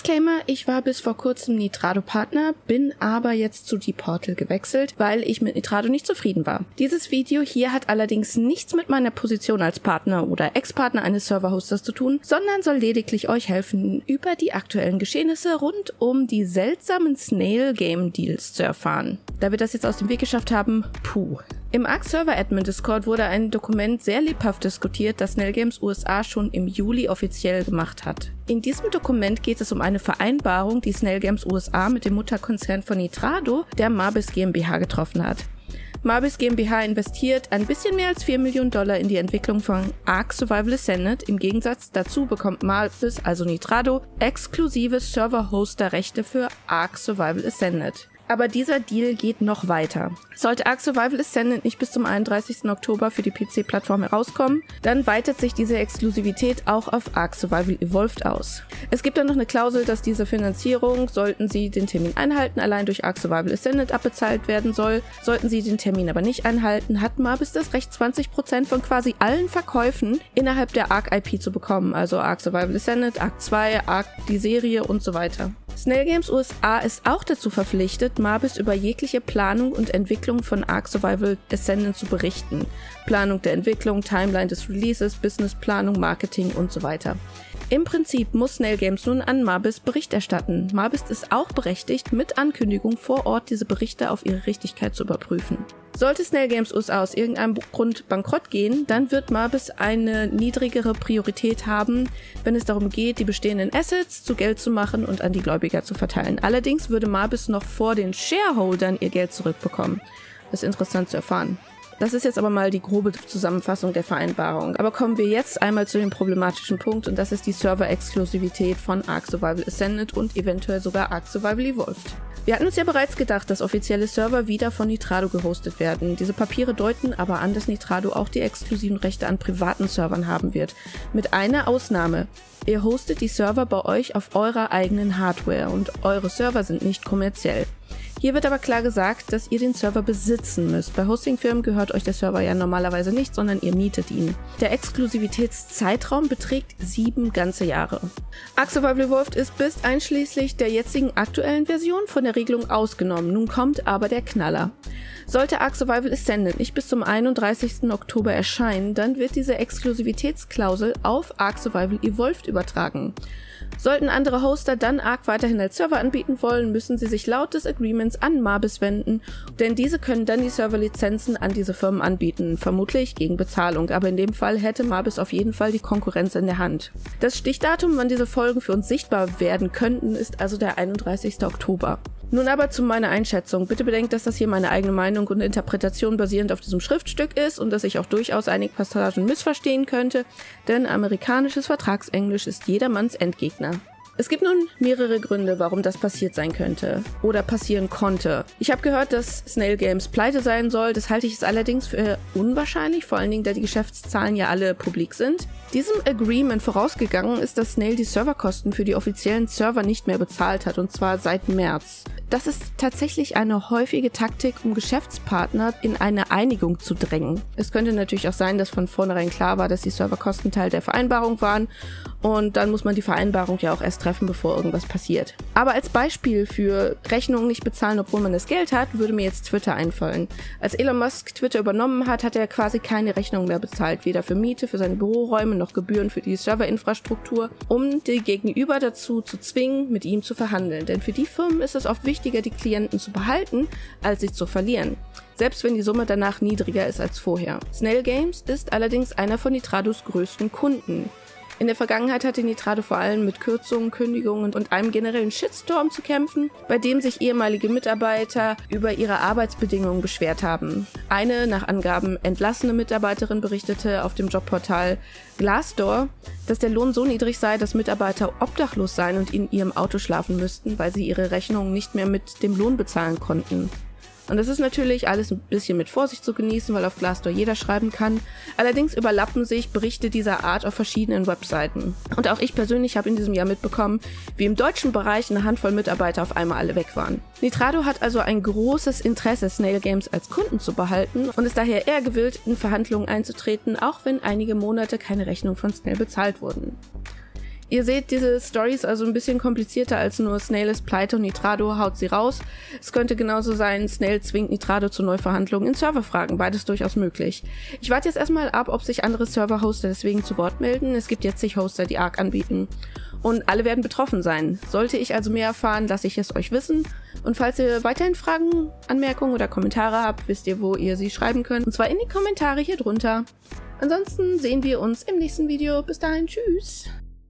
Disclaimer, ich war bis vor kurzem Nitrado-Partner, bin aber jetzt zu Deportal gewechselt, weil ich mit Nitrado nicht zufrieden war. Dieses Video hier hat allerdings nichts mit meiner Position als Partner oder Ex-Partner eines Serverhosters zu tun, sondern soll lediglich euch helfen, über die aktuellen Geschehnisse rund um die seltsamen Snail-Game-Deals zu erfahren. Da wir das jetzt aus dem Weg geschafft haben, puh. Im Arc Server Admin Discord wurde ein Dokument sehr lebhaft diskutiert, das Snail Games USA schon im Juli offiziell gemacht hat. In diesem Dokument geht es um eine Vereinbarung, die Snail Games USA mit dem Mutterkonzern von Nitrado, der Mabis GmbH, getroffen hat. Mabis GmbH investiert ein bisschen mehr als 4 Millionen Dollar in die Entwicklung von Ark Survival Ascended. Im Gegensatz dazu bekommt Mabis, also Nitrado, exklusive Server-Hoster-Rechte für Ark Survival Ascended. Aber dieser Deal geht noch weiter. Sollte Ark Survival Ascendant nicht bis zum 31. Oktober für die PC-Plattform herauskommen, dann weitet sich diese Exklusivität auch auf Ark Survival Evolved aus. Es gibt dann noch eine Klausel, dass diese Finanzierung, sollten sie den Termin einhalten, allein durch Ark Survival Ascendant abbezahlt werden soll. Sollten sie den Termin aber nicht einhalten, hat Mabis das Recht, 20% von quasi allen Verkäufen innerhalb der Ark IP zu bekommen. Also Ark Survival Ascendant, Ark 2, Ark die Serie und so weiter. Snail Games USA ist auch dazu verpflichtet, Mabis über jegliche Planung und Entwicklung von Ark Survival Ascendant zu berichten. Planung der Entwicklung, Timeline des Releases, Businessplanung, Marketing und so weiter. Im Prinzip muss Snail Games nun an Mabis Bericht erstatten. Mabis ist auch berechtigt, mit Ankündigung vor Ort diese Berichte auf ihre Richtigkeit zu überprüfen. Sollte Snail Games USA aus irgendeinem Grund bankrott gehen, dann wird Mabis eine niedrigere Priorität haben, wenn es darum geht, die bestehenden Assets zu Geld zu machen und an die Gläubiger zu verteilen. Allerdings würde Mabis noch vor den Shareholdern ihr Geld zurückbekommen. Das ist interessant zu erfahren. Das ist jetzt aber mal die grobe Zusammenfassung der Vereinbarung. Aber kommen wir jetzt einmal zu dem problematischen Punkt und das ist die Server-Exklusivität von Ark Survival Ascended und eventuell sogar Ark Survival Evolved. Wir hatten uns ja bereits gedacht, dass offizielle Server wieder von Nitrado gehostet werden. Diese Papiere deuten aber an, dass Nitrado auch die exklusiven Rechte an privaten Servern haben wird. Mit einer Ausnahme. Ihr hostet die Server bei euch auf eurer eigenen Hardware und eure Server sind nicht kommerziell. Hier wird aber klar gesagt, dass ihr den Server besitzen müsst. Bei Hostingfirmen gehört euch der Server ja normalerweise nicht, sondern ihr mietet ihn. Der Exklusivitätszeitraum beträgt sieben ganze Jahre. Ark Survival Evolved ist bis einschließlich der jetzigen aktuellen Version von der Regelung ausgenommen. Nun kommt aber der Knaller. Sollte Ark Survival Ascendant nicht bis zum 31. Oktober erscheinen, dann wird diese Exklusivitätsklausel auf Ark Survival Evolved übertragen. Sollten andere Hoster dann Ark weiterhin als Server anbieten wollen, müssen sie sich laut des Agreements an Mabis wenden, denn diese können dann die Serverlizenzen an diese Firmen anbieten, vermutlich gegen Bezahlung, aber in dem Fall hätte Mabis auf jeden Fall die Konkurrenz in der Hand. Das Stichdatum, wann diese Folgen für uns sichtbar werden könnten, ist also der 31. Oktober. Nun aber zu meiner Einschätzung. Bitte bedenkt, dass das hier meine eigene Meinung und Interpretation basierend auf diesem Schriftstück ist und dass ich auch durchaus einige Passagen missverstehen könnte, denn amerikanisches Vertragsenglisch ist jedermanns Endgegner. Es gibt nun mehrere Gründe, warum das passiert sein könnte oder passieren konnte. Ich habe gehört, dass Snail Games pleite sein soll. Das halte ich es allerdings für unwahrscheinlich, vor allen Dingen, da die Geschäftszahlen ja alle publik sind. Diesem Agreement vorausgegangen ist, dass Snail die Serverkosten für die offiziellen Server nicht mehr bezahlt hat, und zwar seit März. Das ist tatsächlich eine häufige Taktik, um Geschäftspartner in eine Einigung zu drängen. Es könnte natürlich auch sein, dass von vornherein klar war, dass die Serverkosten Teil der Vereinbarung waren und dann muss man die Vereinbarung ja auch erst treffen, bevor irgendwas passiert. Aber als Beispiel für Rechnungen nicht bezahlen, obwohl man das Geld hat, würde mir jetzt Twitter einfallen. Als Elon Musk Twitter übernommen hat, hat er quasi keine Rechnung mehr bezahlt, weder für Miete, für seine Büroräume noch Gebühren für die Serverinfrastruktur, um die Gegenüber dazu zu zwingen, mit ihm zu verhandeln. Denn für die Firmen ist es oft wichtiger, die Klienten zu behalten, als sie zu verlieren selbst wenn die Summe danach niedriger ist als vorher. Snail Games ist allerdings einer von Nitrados größten Kunden. In der Vergangenheit hatte Nitrado vor allem mit Kürzungen, Kündigungen und einem generellen Shitstorm zu kämpfen, bei dem sich ehemalige Mitarbeiter über ihre Arbeitsbedingungen beschwert haben. Eine nach Angaben entlassene Mitarbeiterin berichtete auf dem Jobportal Glassdoor, dass der Lohn so niedrig sei, dass Mitarbeiter obdachlos seien und in ihrem Auto schlafen müssten, weil sie ihre Rechnungen nicht mehr mit dem Lohn bezahlen konnten. Und das ist natürlich alles ein bisschen mit Vorsicht zu genießen, weil auf Glassdoor jeder schreiben kann. Allerdings überlappen sich Berichte dieser Art auf verschiedenen Webseiten. Und auch ich persönlich habe in diesem Jahr mitbekommen, wie im deutschen Bereich eine Handvoll Mitarbeiter auf einmal alle weg waren. Nitrado hat also ein großes Interesse, Snail Games als Kunden zu behalten und ist daher eher gewillt, in Verhandlungen einzutreten, auch wenn einige Monate keine Rechnung von Snail bezahlt wurden. Ihr seht, diese Story ist also ein bisschen komplizierter als nur Snail ist pleite und Nitrado haut sie raus. Es könnte genauso sein, Snail zwingt Nitrado zu Neuverhandlungen in Serverfragen. Beides durchaus möglich. Ich warte jetzt erstmal ab, ob sich andere Server-Hoster deswegen zu Wort melden. Es gibt jetzt zig Hoster, die Arc anbieten. Und alle werden betroffen sein. Sollte ich also mehr erfahren, lasse ich es euch wissen. Und falls ihr weiterhin Fragen, Anmerkungen oder Kommentare habt, wisst ihr, wo ihr sie schreiben könnt. Und zwar in die Kommentare hier drunter. Ansonsten sehen wir uns im nächsten Video. Bis dahin, tschüss.